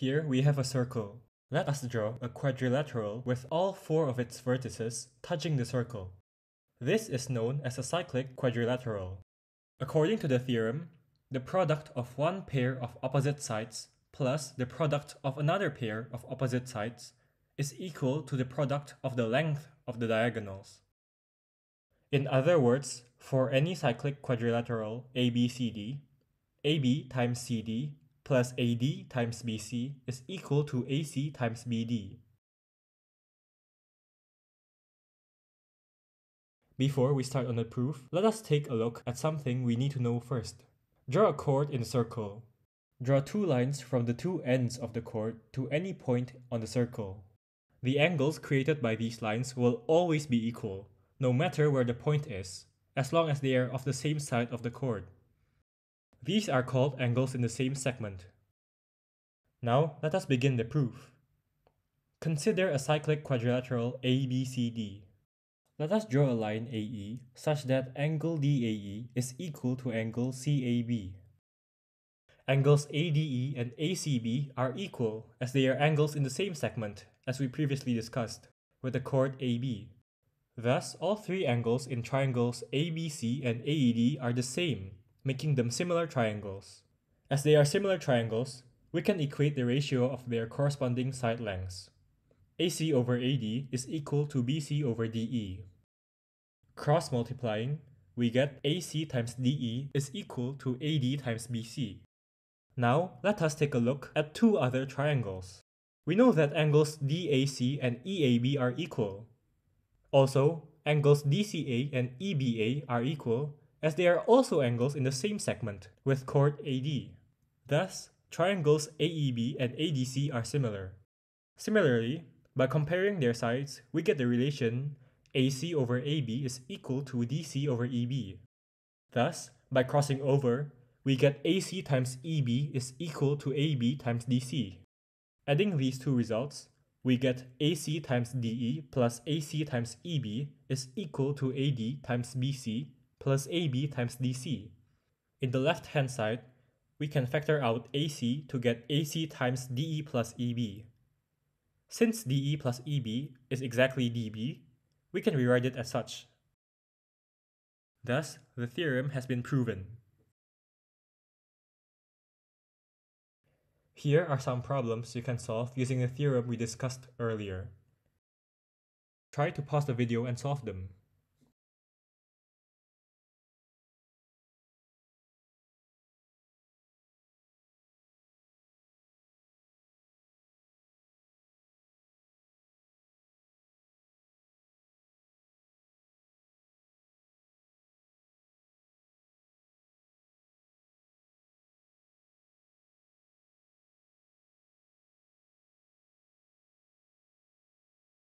Here we have a circle. Let us draw a quadrilateral with all four of its vertices touching the circle. This is known as a cyclic quadrilateral. According to the theorem, the product of one pair of opposite sides plus the product of another pair of opposite sides is equal to the product of the length of the diagonals. In other words, for any cyclic quadrilateral ABCD, AB times CD plus AD times BC is equal to AC times BD. Before we start on the proof, let us take a look at something we need to know first. Draw a chord in a circle. Draw two lines from the two ends of the chord to any point on the circle. The angles created by these lines will always be equal, no matter where the point is, as long as they are of the same side of the chord. These are called angles in the same segment. Now, let us begin the proof. Consider a cyclic quadrilateral ABCD. Let us draw a line AE such that angle DAE is equal to angle CAB. Angles ADE and ACB are equal as they are angles in the same segment as we previously discussed with the chord AB. Thus, all three angles in triangles ABC and AED are the same making them similar triangles. As they are similar triangles, we can equate the ratio of their corresponding side lengths. AC over AD is equal to BC over DE. Cross multiplying, we get AC times DE is equal to AD times BC. Now, let us take a look at two other triangles. We know that angles DAC and EAB are equal. Also, angles DCA and EBA are equal as they are also angles in the same segment with chord AD. Thus, triangles AEB and ADC are similar. Similarly, by comparing their sides, we get the relation AC over AB is equal to DC over EB. Thus, by crossing over, we get AC times EB is equal to AB times DC. Adding these two results, we get AC times DE plus AC times EB is equal to AD times BC plus AB times DC. In the left hand side, we can factor out AC to get AC times DE plus EB. Since DE plus EB is exactly DB, we can rewrite it as such. Thus, the theorem has been proven. Here are some problems you can solve using the theorem we discussed earlier. Try to pause the video and solve them.